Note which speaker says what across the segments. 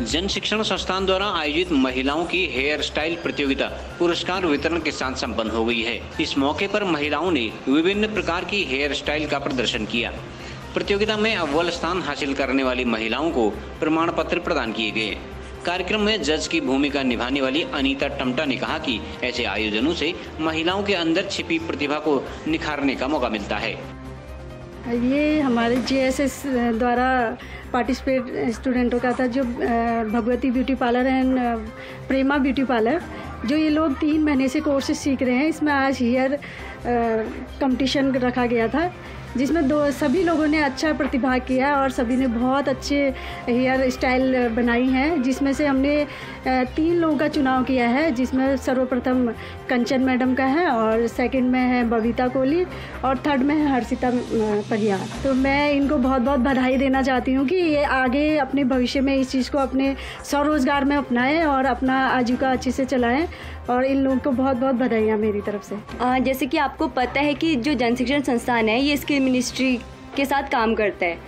Speaker 1: जन शिक्षण संस्थान द्वारा आयोजित महिलाओं की हेयर स्टाइल प्रतियोगिता पुरस्कार वितरण के साथ संपन्न हो गई है। इस मौके पर महिलाओं ने विभिन्न प्रकार की हेयर स्टाइल का प्रदर्शन किया। प्रतियोगिता में अव्वल स्थान हासिल करने वाली महिलाओं को प्रमाण पत्र प्रदान किए गए। कार्यक्रम में जज की भूमिका निभाने वाली अनीता टमटा ने कहा कि ऐसे आयोजनों से महिलाओं के अंदर छिपी प्रतिभा को निखारने का मौका मिलता है।
Speaker 2: ये हमारे जेएसएस द्वारा पार्टिसिपेट स्टूडेंटों का था जो Bhagwati beauty parlour and Prema beauty parlour. जो ये लोग तीन महीने से कोर्सेज सीख रहे हैं, इसमें आज हेयर कंपटीशन रखा गया था, जिसमें दो, सभी लोगों ने अच्छा प्रतिभाग किया और सभी ने बहुत अच्छे हेयर स्टाइल बनाई हैं, जिसमें से हमने तीन लोगों का चुनाव किया है, जिसमें सर्वप्रथम कंचन मैडम का है और सेकंड में है बबीता कोहली और थर्ड में है हर्षिता परिहार तो मैं इनको बहुत बहुत बधाई देना चाहती हूँ कि ये आगे अपने भविष्य में इस चीज़ को अपने स्वरोजगार में अपनाएँ और अपना आजीविका अच्छे से चलाएँ। और इन लोगों को बहुत बहुत बधाइयाँ मेरी तरफ़ से।
Speaker 3: आ, जैसे कि आपको पता है कि जो जन शिक्षण संस्थान है ये स्किल मिनिस्ट्री के साथ काम करता है।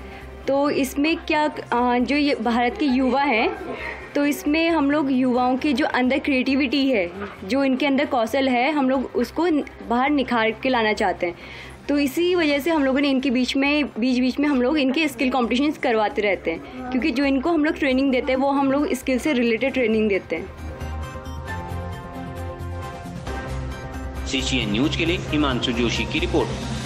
Speaker 3: तो इसमें क्या आ, जो ये भारत के युवा हैं तो इसमें हम लोग युवाओं के जो अंदर क्रिएटिविटी है जो इनके अंदर कौशल है हम लोग उसको बाहर निखार के लाना चाहते हैं। तो इसी वजह से हम लोगों ने इनके बीच में बीच बीच में हम लोग इनके स्किल कॉम्पिटिशन करवाते रहते हैं। क्योंकि जो इनको हम लोग ट्रेनिंग देते हैं वो हम लोग स्किल से रिलेटेड ट्रेनिंग देते हैं।
Speaker 1: सीसीएन न्यूज़ के लिए हिमांशु जोशी की रिपोर्ट।